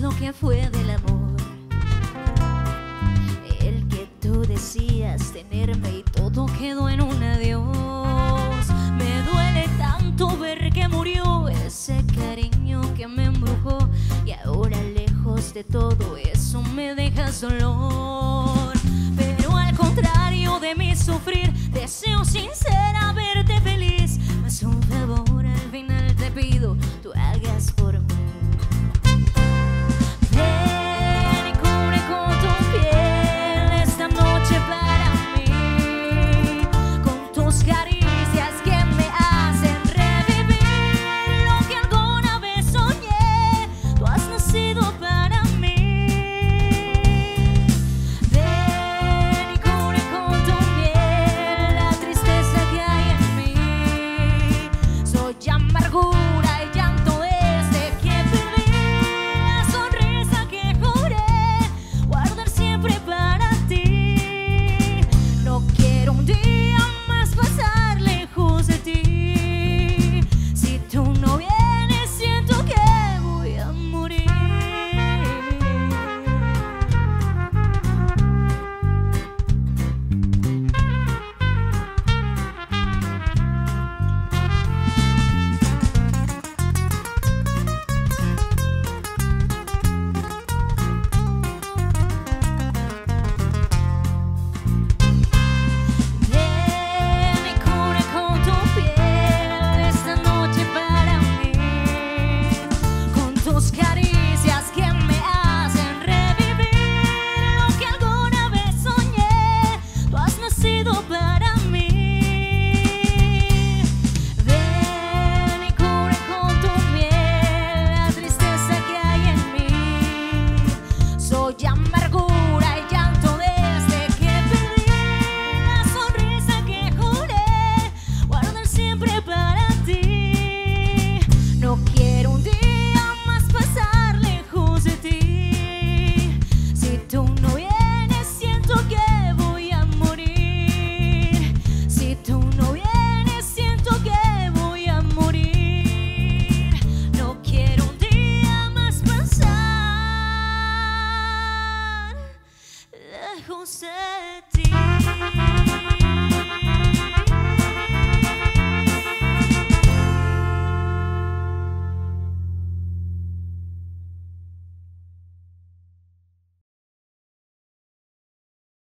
lo que fue del amor. El que tú decías tenerme y todo quedó en un adiós. Me duele tanto ver que murió ese cariño que me embrujó. Y ahora lejos de todo eso me deja dolor. Pero al contrario de mi sufrir, deseo sincera verte feliz. open. conseil